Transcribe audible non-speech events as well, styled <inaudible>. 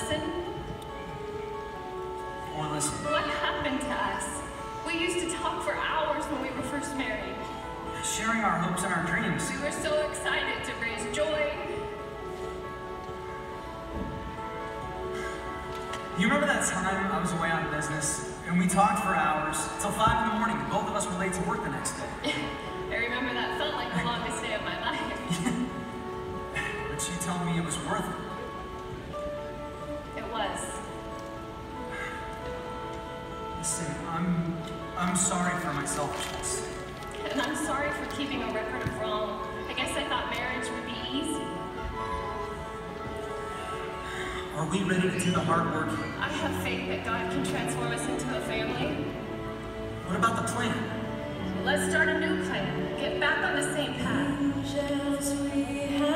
listen, Or listen. what happened to us? We used to talk for hours when we were first married. Sharing our hopes and our dreams. We were so excited to raise joy. You remember that time I was away on business and we talked for hours till five in the morning. Both of us were late to work the next day. <laughs> I remember that felt like the longest day of my life. <laughs> But you told me it was worth. It Listen, I'm I'm sorry for my selfishness. And I'm sorry for keeping a record of wrong. I guess I thought marriage would be easy. Are we ready to do the hard work? I have faith that God can transform us into a family. What about the plan? Let's start a new plan. Get back on the same path. Angels we have